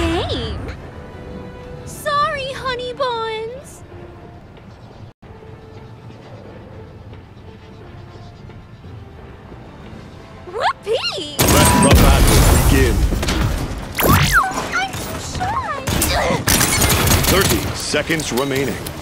game. Sorry, honey buns. Whoopee! Let the battle begin. I'm so shy. 30 seconds remaining.